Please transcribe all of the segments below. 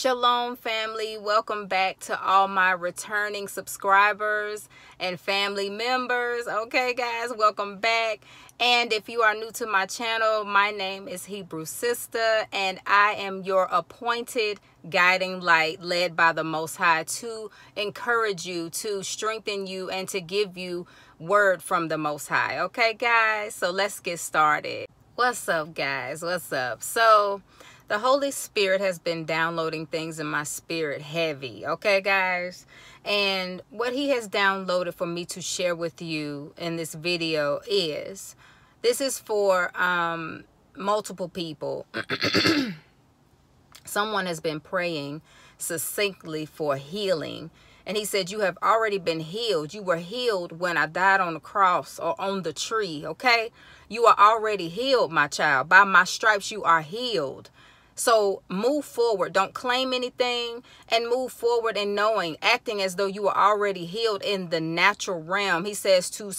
Shalom, family. Welcome back to all my returning subscribers and family members. Okay, guys, welcome back. And if you are new to my channel, my name is Hebrew Sistah, and I am your appointed guiding light led by the Most High to encourage you, to strengthen you, and to give you word from the Most High. Okay, guys, so let's get started. What's up, guys? What's up? So, the Holy Spirit has been downloading things in my spirit heavy, okay, guys? And what He has downloaded for me to share with you in this video is this is for um, multiple people. Someone has been praying succinctly for healing. And he said, You have already been healed. You were healed when I died on the cross or on the tree, okay? You are already healed, my child. By my stripes, you are healed. So move forward. Don't claim anything and move forward in knowing, acting as though you are already healed in the natural realm. He says to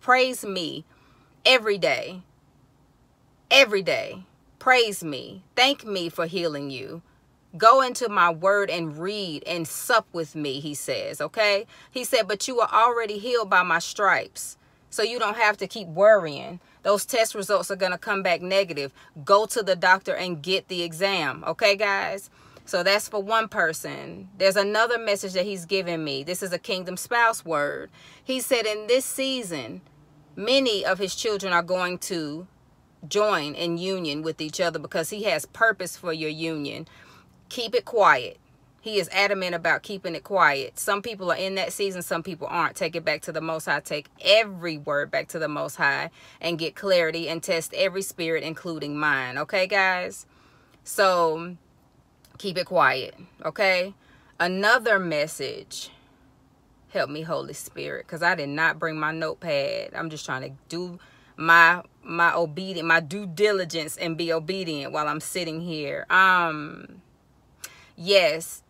praise me every day. Every day. Praise me. Thank me for healing you. Go into my word and read and sup with me, he says, okay? He said, but you are already healed by my stripes. So you don't have to keep worrying those test results are going to come back negative. Go to the doctor and get the exam. Okay, guys? So that's for one person. There's another message that he's given me. This is a kingdom spouse word. He said in this season, many of his children are going to join in union with each other because he has purpose for your union. Keep it quiet. He is adamant about keeping it quiet. Some people are in that season, some people aren't. Take it back to the Most High. Take every word back to the Most High and get clarity and test every spirit, including mine. Okay, guys? So keep it quiet. Okay? Another message. Help me, Holy Spirit, because I did not bring my notepad. I'm just trying to do my my obedient my due diligence and be obedient while I'm sitting here. Um yes,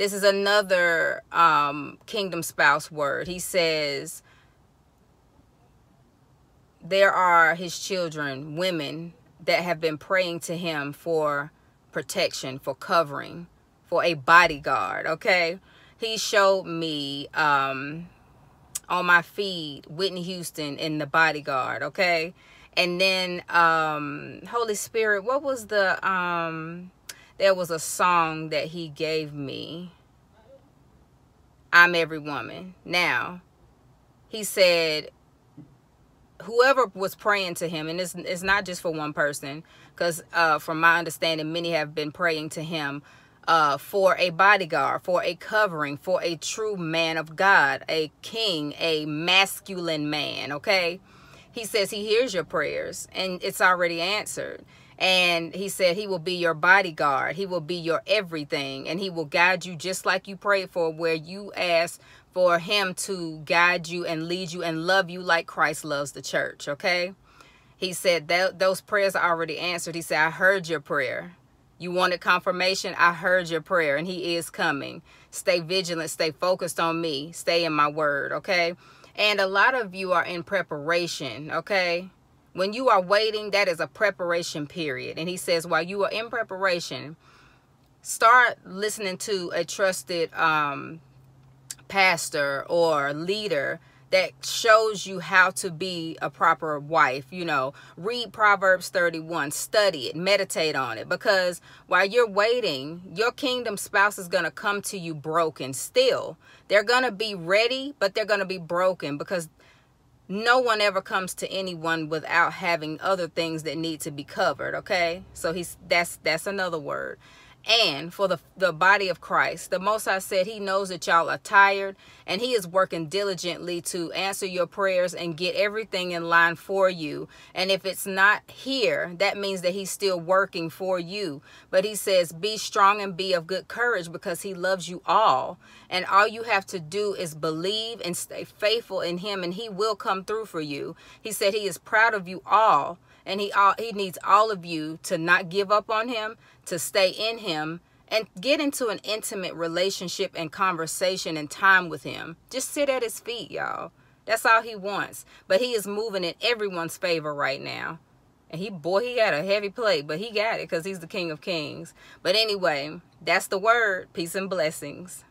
this is another um, kingdom spouse word. He says, there are his children, women, that have been praying to him for protection, for covering, for a bodyguard, okay? He showed me um, on my feed Whitney Houston in the bodyguard, okay? And then um, Holy Spirit, what was the... Um, there was a song that he gave me. I'm every woman. Now, he said, whoever was praying to him, and it's, it's not just for one person, because uh, from my understanding, many have been praying to him uh, for a bodyguard, for a covering, for a true man of God, a king, a masculine man, okay? He says he hears your prayers and it's already answered. And he said he will be your bodyguard. He will be your everything. And he will guide you just like you prayed for, where you ask for him to guide you and lead you and love you like Christ loves the church. Okay. He said that those prayers are already answered. He said, I heard your prayer. You wanted confirmation. I heard your prayer and he is coming. Stay vigilant. Stay focused on me. Stay in my word. Okay. And a lot of you are in preparation. Okay when you are waiting, that is a preparation period. And he says, while you are in preparation, start listening to a trusted um, pastor or leader that shows you how to be a proper wife. You know, read Proverbs 31, study it, meditate on it. Because while you're waiting, your kingdom spouse is going to come to you broken still. They're going to be ready, but they're going to be broken because no one ever comes to anyone without having other things that need to be covered okay so he's that's that's another word and for the, the body of Christ. The Most High said he knows that y'all are tired and he is working diligently to answer your prayers and get everything in line for you. And if it's not here, that means that he's still working for you. But he says, be strong and be of good courage because he loves you all. And all you have to do is believe and stay faithful in him and he will come through for you. He said he is proud of you all and he all he needs all of you to not give up on him to stay in him and get into an intimate relationship and conversation and time with him just sit at his feet y'all that's all he wants but he is moving in everyone's favor right now And he, boy, he got a heavy plate, but he got it because he's the King of Kings. But anyway, that's the word. Peace and blessings.